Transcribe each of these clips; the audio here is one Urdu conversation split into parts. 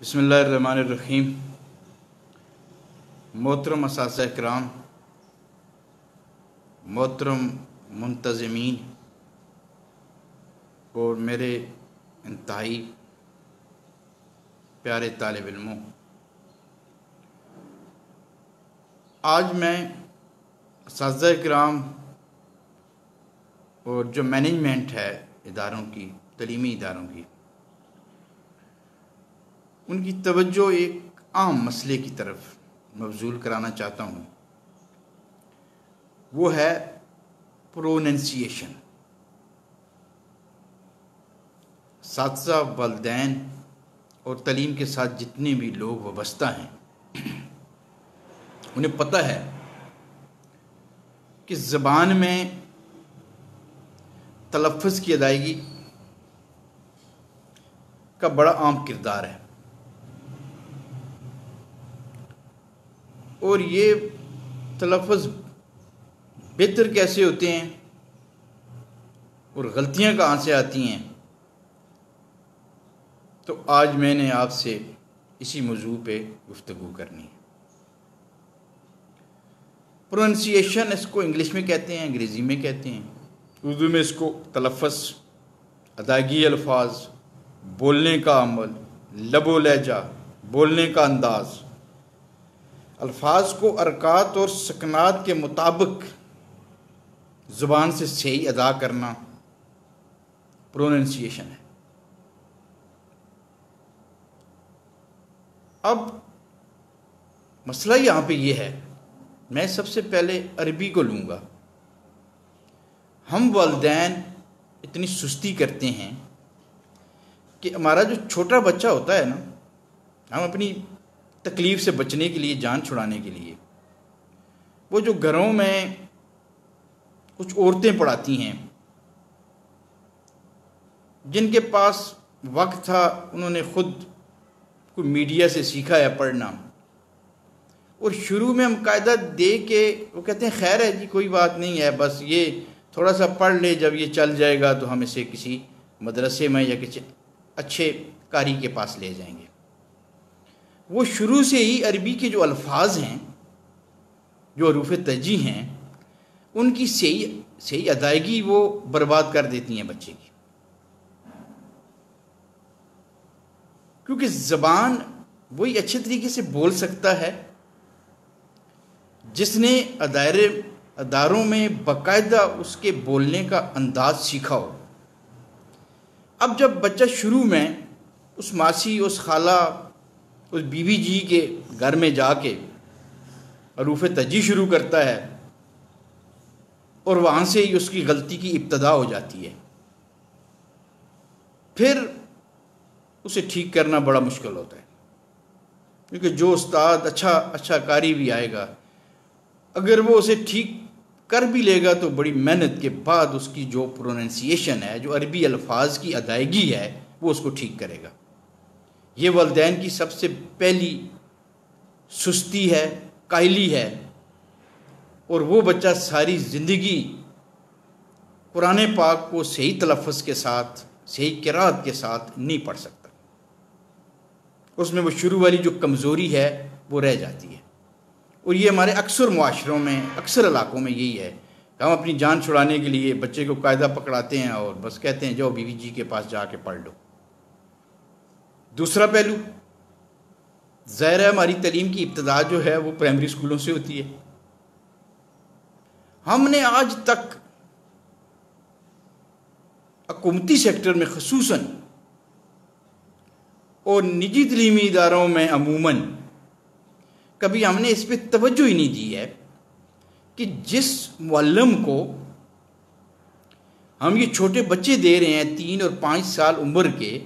بسم اللہ الرحمن الرحیم۔ محترم اساتذہ اکرام، محترم منتظمین، اور میرے انتہائی پیارے طالب علموں، آج میں اساتذہ اکرام اور جو مینجمنٹ ہے اداروں کی، تعلیمی اداروں کی ان کی توجہ ایک عام مسئلے کی طرف مبزول کرانا چاہتا ہوں۔ وہ ہے پروننسیشن۔ اساتذہ والدین اور تعلیم کے ساتھ جتنے بھی لوگ وابستہ ہیں، انہیں پتہ ہے کہ زبان میں تلفظ کی ادائیگی کا بڑا عام کردار ہے۔ اور یہ تلفظ بہتر کیسے ہوتے ہیں اور غلطیاں کہاں سے آتی ہیں؟ تو آج میں نے آپ سے اسی موضوع پہ گفتگو کرنی ہے۔ پروننسیشن اس کو انگلش میں کہتے ہیں، انگریزی میں کہتے ہیں۔ اردو میں اس کو تلفظ، ادائیگی الفاظ، بولنے کا عمل، لب و لہجہ، بولنے کا انداز۔ الفاظ کو ارکات اور سکنات کے مطابق زبان سے صحیح ادا کرنا پروننسیشن ہے۔ اب مسئلہ یہاں پہ یہ ہے، میں سب سے پہلے عربی کو لوں گا۔ ہم والدین اتنی سستی کرتے ہیں کہ ہمارا جو چھوٹا بچہ ہوتا ہے نا، ہم اپنی تکلیف سے بچنے کے لیے، جان چھڑانے کے لیے۔ وہ جو گھروں میں کچھ عورتیں پڑھاتی ہیں، جن کے پاس وقت تھا، انہوں نے خود کوئی میڈیا سے سیکھا ہے پڑھنا۔ اور شروع میں ہم قاعدہ دے کے وہ کہتے ہیں، خیر ہے جی کوئی بات نہیں ہے، بس یہ تھوڑا سا پڑھ لے، جب یہ چل جائے گا تو ہم اسے کسی مدرسے میں یا کسی اچھے کاری کے پاس لے جائیں گے۔ وہ شروع سے ہی عربی کے جو الفاظ ہیں، جو عروف تجی ہیں، ان کی صحیح صحیح ادائیگی وہ برباد کر دیتی ہیں بچے کی۔ کیونکہ زبان وہی اچھے طریقے سے بول سکتا ہے، جس نے ادارے اداروں میں باقاعدہ اس کے بولنے کا انداز سیکھا ہو۔ اب جب بچہ شروع میں اس ماسی، اس خالہ اس بی بی جی کے گھر میں جا کے عروف تجی شروع کرتا ہے اور وہاں سے ہی اس کی غلطی کی ابتدا ہو جاتی ہے۔ پھر اسے ٹھیک کرنا بڑا مشکل ہوتا ہے۔ کیونکہ جو استاد اچھا اچھا کاری بھی آئے گا، اگر وہ اسے ٹھیک کر بھی لے گا تو بڑی محنت کے بعد اس کی جو پروننسیشن ہے، جو عربی الفاظ کی ادائیگی ہے، وہ اس کو ٹھیک کرے گا۔ یہ والدین کی سب سے پہلی سستی ہے، کائلی ہے۔ اور وہ بچہ ساری زندگی قرآن پاک کو صحیح تلفظ کے ساتھ، صحیح کراط کے ساتھ نہیں پڑھ سکتا۔ اس میں وہ شروع والی جو کمزوری ہے، وہ رہ جاتی ہے۔ اور یہ ہمارے اکثر معاشروں میں، اکثر علاقوں میں یہی ہے۔ کہ ہم اپنی جان چھڑانے کے لیے بچے کو قاعدہ پکڑاتے ہیں اور بس کہتے ہیں، جاؤ بیوی جی کے پاس جا کے پڑھ لو۔ دوسرا پہلو، ظاہر ہماری تعلیم کی ابتدا جو ہے وہ پرائمری اسکولوں سے ہوتی ہے۔ ہم نے آج تک حکومتی سیکٹر میں خصوصاً اور نجی تعلیمی اداروں میں عموماً کبھی ہم نے اس پہ توجہ ہی نہیں دی ہے کہ جس معلم کو ہم یہ چھوٹے بچے دے رہے ہیں تین اور پانچ سال عمر کے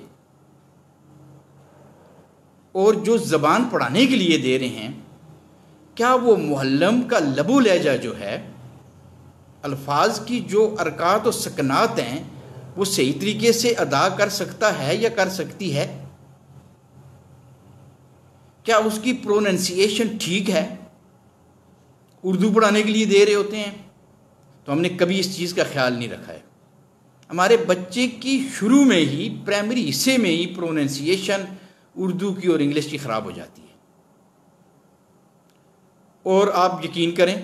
اور جو زبان پڑھانے کے لیے دے رہے ہیں، کیا وہ معلم کا لب و لہجہ جو ہے، الفاظ کی جو ارکات و سکنات ہیں، وہ صحیح طریقے سے ادا کر سکتا ہے یا کر سکتی ہے؟ کیا اس کی پروننسیشن ٹھیک ہے؟ اردو پڑھانے کے لیے دے رہے ہوتے ہیں۔ تو ہم نے کبھی اس چیز کا خیال نہیں رکھا ہے۔ ہمارے بچے کی شروع میں ہی پرائمری حصے میں ہی پروننسیشن اردو کی اور انگلش کی خراب ہو جاتی ہے۔ اور آپ یقین کریں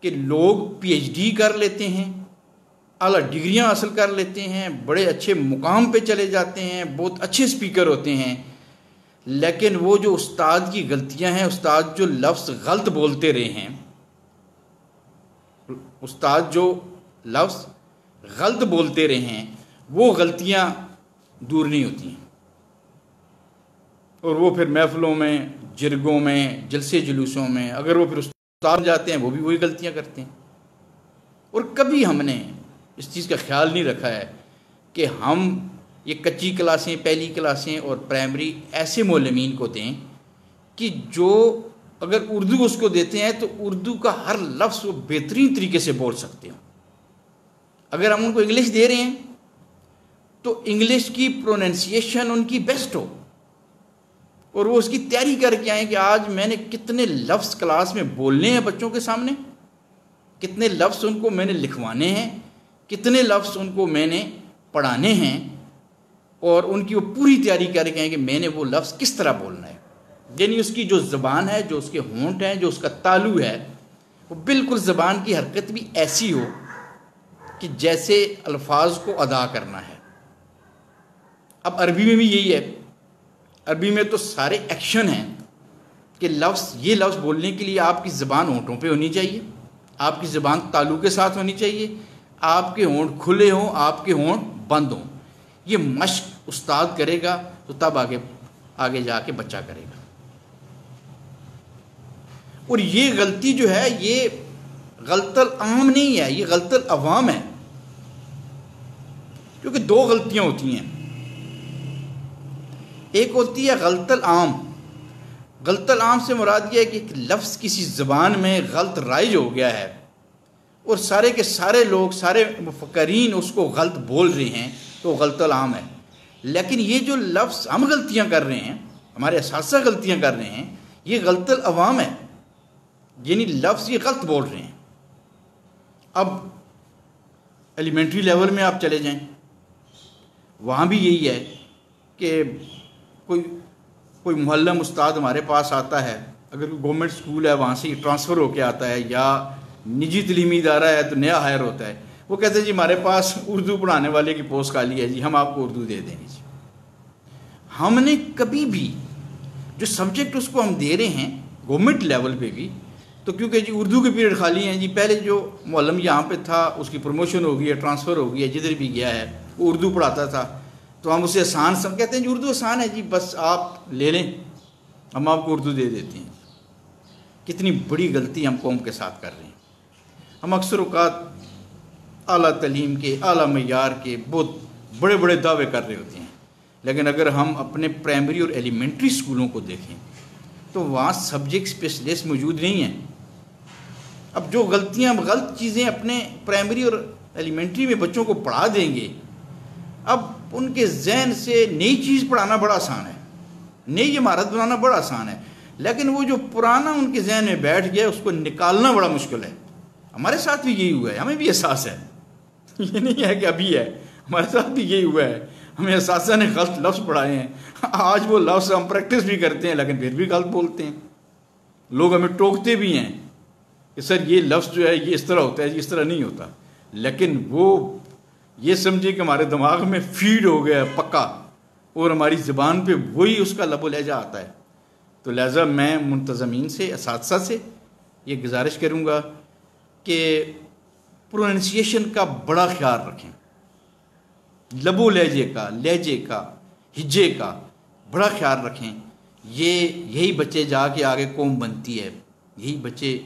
کہ لوگ پی ایچ ڈی کر لیتے ہیں، اعلیٰ ڈگریاں حاصل کر لیتے ہیں، بڑے اچھے مقام پہ چلے جاتے ہیں، بہت اچھے اسپیکر ہوتے ہیں، لیکن وہ جو استاد کی غلطیاں ہیں، استاد جو لفظ غلط بولتے رہے ہیں، استاد جو لفظ غلط بولتے رہے ہیں، وہ غلطیاں دور نہیں ہوتی ہیں۔ اور وہ پھر محفلوں میں، جرگوں میں، جلسے جلوسوں میں، اگر وہ پھر استاد جاتے ہیں، وہ بھی وہی غلطیاں کرتے ہیں۔ اور کبھی ہم نے اس چیز کا خیال نہیں رکھا ہے کہ ہم یہ کچی کلاسیں، پہلی کلاسیں اور پرائمری ایسے مولمین کو دیں کہ جو اگر اردو اس کو دیتے ہیں تو اردو کا ہر لفظ وہ بہترین طریقے سے بول سکتے ہوں۔ اگر ہم ان کو انگلش دے رہے ہیں تو انگلش کی پروننسیشن ان کی بیسٹ ہو۔ اور وہ اس کی تیاری کر کے آئیں کہ آج میں نے کتنے لفظ کلاس میں بولنے ہیں بچوں کے سامنے، کتنے لفظ ان کو میں نے لکھوانے ہیں، کتنے لفظ ان کو میں نے پڑھانے ہیں، اور ان کی وہ پوری تیاری کر کے آئیں کہ میں نے وہ لفظ کس طرح بولنا ہے۔ یعنی اس کی جو زبان ہے، جو اس کے ہونٹ ہیں، جو اس کا تالو ہے، وہ بالکل زبان کی حرکت بھی ایسی ہو کہ جیسے الفاظ کو ادا کرنا ہے۔ اب عربی میں بھی یہی ہے۔ عربی میں تو سارے ایکشن ہیں کہ لفظ، یہ لفظ بولنے کے لیے آپ کی زبان ہونٹوں پہ ہونی چاہیے، آپ کی زبان تالو کے ساتھ ہونی چاہیے، آپ کے ہونٹ کھلے ہوں، آپ کے ہونٹ بند ہوں۔ یہ مشق استاد کرے گا تو تب آگے آگے جا کے بچہ کرے گا۔ اور یہ غلطی جو ہے، یہ غلط العام نہیں ہے، یہ غلط العوام ہے۔ کیونکہ دو غلطیاں ہوتی ہیں۔ ایک ہوتی ہے غلط العام غلط العام سے مراد یہ ہے کہ ایک لفظ کسی زبان میں غلط رائج ہو گیا ہے اور سارے کے سارے لوگ، سارے مفکرین اس کو غلط بول رہے ہیں تو غلط العام ہے۔ لیکن یہ جو لفظ ہم غلطیاں کر رہے ہیں، ہمارے اساتذہ غلطیاں کر رہے ہیں، یہ غلط العوام ہے۔ یعنی لفظ یہ غلط بول رہے ہیں۔ اب ایلیمنٹری لیول میں آپ چلے جائیں۔ وہاں بھی یہی ہے کہ کوئی کوئی محلم استاد ہمارے پاس آتا ہے، اگر کوئی گورنمنٹ اسکول ہے، وہاں سے ٹرانسفر ہو کے آتا ہے، یا نجی تعلیمی ادارہ ہے، تو نیا ہائر ہوتا ہے۔ وہ کہتے ہیں جی ہمارے پاس اردو پڑھانے والے کی پوسٹ خالی ہے جی ہم آپ کو اردو دے دیں گے جی۔ ہم نے کبھی بھی جو سبجیکٹ اس کو ہم دے رہے ہیں گورنمنٹ لیول پہ بھی، تو کیونکہ جی اردو کے پیریڈ خالی ہیں جی پہلے جو معلم یہاں پہ تھا، اس کی پروموشن ہو گئی ہے ٹرانسفر ہو گئی ہے، جدھر بھی گیا ہے، وہ اردو پڑھاتا تھا۔ تو ہم اسے آسان سب کہتے ہیں جی اردو آسان ہے جی بس آپ لے لیں۔ ہم آپ کو اردو دے دیتے ہیں۔ کتنی بڑی غلطی ہم قوم کے ساتھ کر رہے ہیں۔ ہم اکثر اوقات اعلیٰ تعلیم کے، اعلیٰ معیار کے بہت بڑے بڑے دعوے کر رہے ہوتے ہیں۔ لیکن اگر ہم اپنے پرائمری اور ایلیمنٹری اسکولوں کو دیکھیں، تو وہاں سبجیکٹ اسپیشلسٹ موجود نہیں ہیں۔ اب جو غلطیاں، غلط چیزیں اپنے پرائمری اور ایلیمنٹری میں بچوں کو پڑھا دیں گے اب ان کے ذہن سے نئی چیز پڑھانا بڑا آسان ہے۔ نئی عمارت بنانا بڑا آسان ہے۔ لیکن وہ جو پرانا ان کے ذہن میں بیٹھ گیا، اس کو نکالنا بڑا مشکل ہے۔ ہمارے ساتھ بھی یہی ہوا ہے۔ ہمیں بھی احساس ہے۔ یہ نہیں ہے کہ ابھی ہے۔ ہمارے ساتھ بھی یہی ہوا ہے۔ ہمیں اساتذہ نے غلط لفظ پڑھائے ہیں۔ آج وہ لفظ ہم پریکٹس بھی کرتے ہیں، لیکن پھر بھی غلط بولتے ہیں۔ لوگ ہمیں ٹوکتے بھی ہیں کہ سر یہ لفظ جو ہے، یہ اس طرح ہوتا ہے، یہ اس طرح نہیں ہوتا۔ لیکن وہ یہ سمجھے کہ ہمارے دماغ میں فیڈ ہو گیا پکا۔ اور ہماری زبان پہ وہی اس کا لب و لہجہ آتا ہے۔ تو لہذا میں منتظمین سے، اساتذہ سے یہ گزارش کروں گا کہ پروننسیشن کا بڑا خیال رکھیں۔ لب و لہجے کا لہجے کا، ہجے کا بڑا خیال رکھیں۔ یہ یہی بچے جا کے آگے قوم بنتی ہے۔ یہی بچے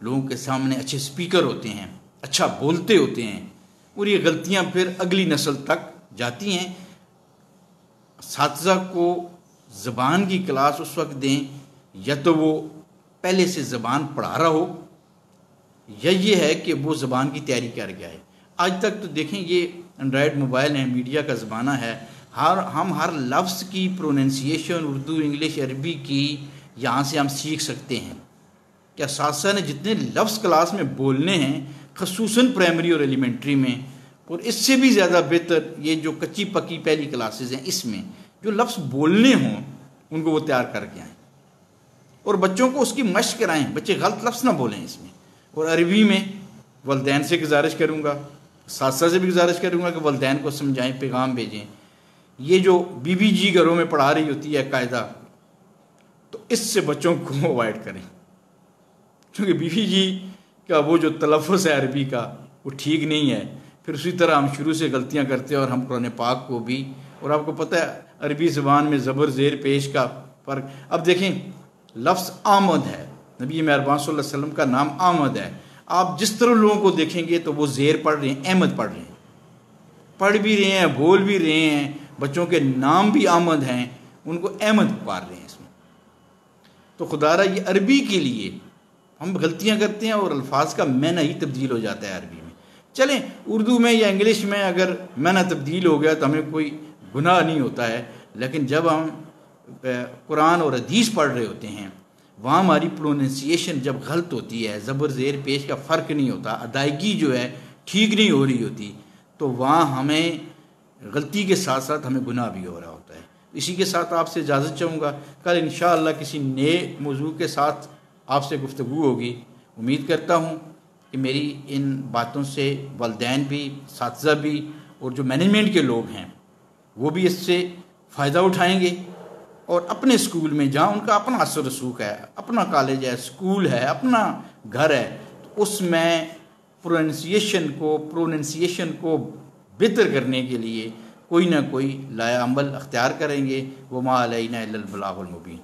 لوگوں کے سامنے اچھے سپیکر ہوتے ہیں اچھا بولتے ہوتے ہیں۔ اور یہ غلطیاں پھر اگلی نسل تک جاتی ہیں۔ اساتذہ کو زبان کی کلاس اس وقت دیں، یا تو وہ پہلے سے زبان پڑھا رہا ہو، یا یہ ہے کہ وہ زبان کی تیاری کر گیا ہے۔ آج تک تو دیکھیں، یہ انڈرائڈ موبائل ہیں میڈیا کا زمانہ ہے۔ ہر، ہم ہر لفظ کی پروننسیشن اردو، انگلش، عربی کی یہاں سے ہم سیکھ سکتے ہیں۔ کیا اساتذہ نے جتنے لفظ کلاس میں بولنے ہیں خصوصاً پرائمری اور ایلیمنٹری میں، اور اس سے بھی زیادہ بہتر یہ جو کچی پکی پہلی کلاسز ہیں اس میں، جو لفظ بولنے ہوں، ان کو وہ تیار کر کے آئیں۔ اور بچوں کو اس کی مشق کرائیں، بچے غلط لفظ نہ بولیں اس میں۔ اور عربی میں، والدین سے گزارش کروں گا ساتھ سے بھی گزارش کروں گا کہ والدین کو سمجھائیں، پیغام بھیجیں۔ یہ جو بی بی جی گھروں میں پڑھا رہی ہوتی ہے قاعدہ تو اس سے بچوں کو اوائڈ کریں۔ کیونکہ بی بی جی کا وہ جو تلفظ ہے عربی کا، وہ ٹھیک نہیں ہے۔ پھر اسی طرح ہم شروع سے غلطیاں کرتے ہیں اور ہم قرآن پاک کو بھی۔ اور آپ کو پتہ ہے، عربی زبان میں زبر زیر پیش کا فرق۔ اب دیکھیں، لفظ آمد ہے۔ نبی مہربان صلی اللہ علیہ وسلم کا نام آمد ہے۔ آپ جس طرح لوگوں کو دیکھیں گے تو وہ زیر پڑھ رہے ہیں، احمد پڑھ رہے ہیں۔ پڑھ بھی رہے ہیں، بول بھی رہے ہیں۔ بچوں کے نام بھی آمد ہیں۔ ان کو احمد پار رہے ہیں اس میں۔ تو خدا رہا یہ عربی کے لیے ہم غلطیاں کرتے ہیں اور الفاظ کا معنی ہی تبدیل ہو جاتا ہے عربی میں۔ چلیں، اردو میں یا انگلش میں اگر معنی تبدیل ہو گیا تو ہمیں کوئی گناہ نہیں ہوتا ہے۔ لیکن جب ہم قرآن اور حدیث پڑھ رہے ہوتے ہیں، وہاں ہماری پروننسیشن جب غلط ہوتی ہے، زبر زیر پیش کا فرق نہیں ہوتا، ادائیگی جو ہے ٹھیک نہیں ہو رہی ہوتی، تو وہاں ہمیں غلطی کے ساتھ ساتھ ہمیں گناہ بھی ہو رہا ہوتا ہے۔ اسی کے ساتھ آپ سے اجازت چاہوں گا، کل انشاءاللہ کسی نئے موضوع کے ساتھ آپ سے گفتگو ہوگی۔ امید کرتا ہوں کہ میری ان باتوں سے والدین بھی، اساتذہ بھی اور جو مینجمنٹ کے لوگ ہیں، وہ بھی اس سے فائدہ اٹھائیں گے۔ اور اپنے اسکول میں جہاں ان کا اپنا اثر رسوخ ہے، اپنا کالج ہے، اسکول ہے، اپنا گھر ہے، تو اس میں پروننسیشن کو پروننسیشن کو بہتر کرنے کے لیے کوئی نہ کوئی لایا عمل اختیار کریں گے۔ وہ ماں علیہ البلاغ المبین